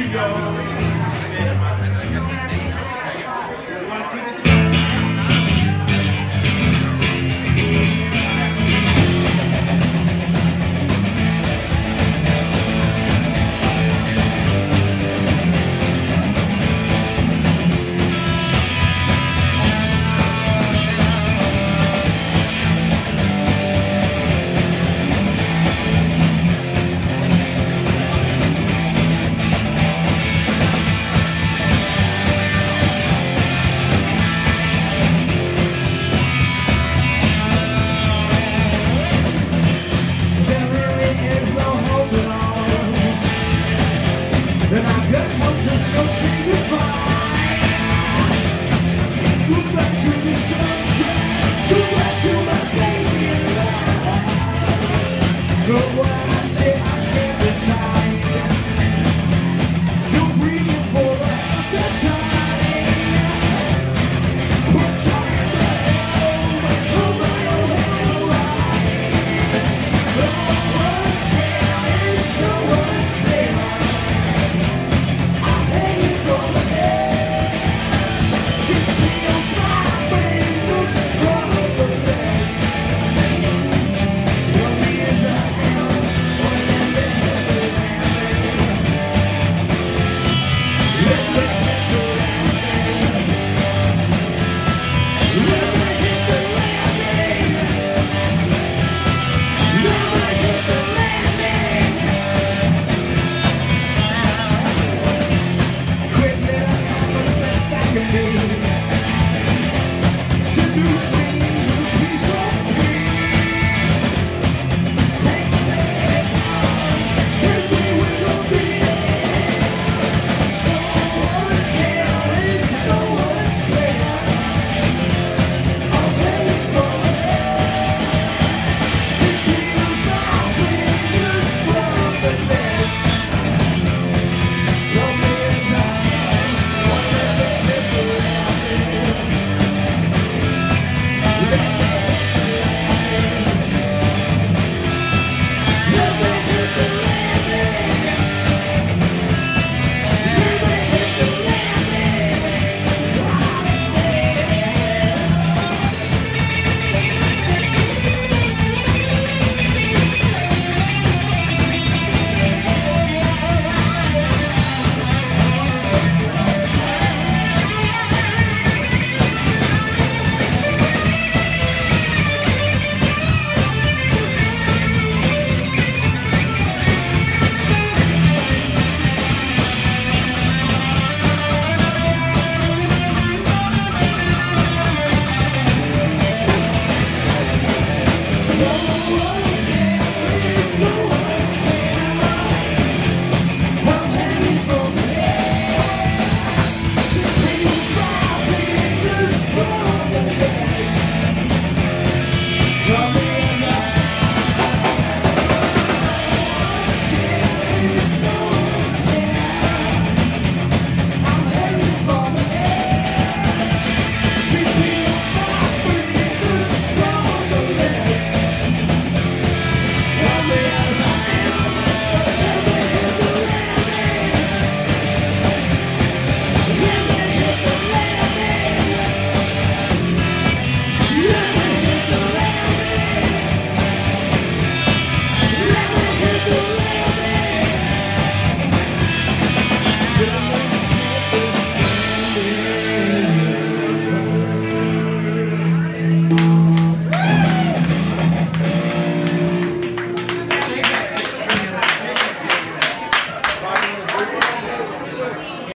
Rio.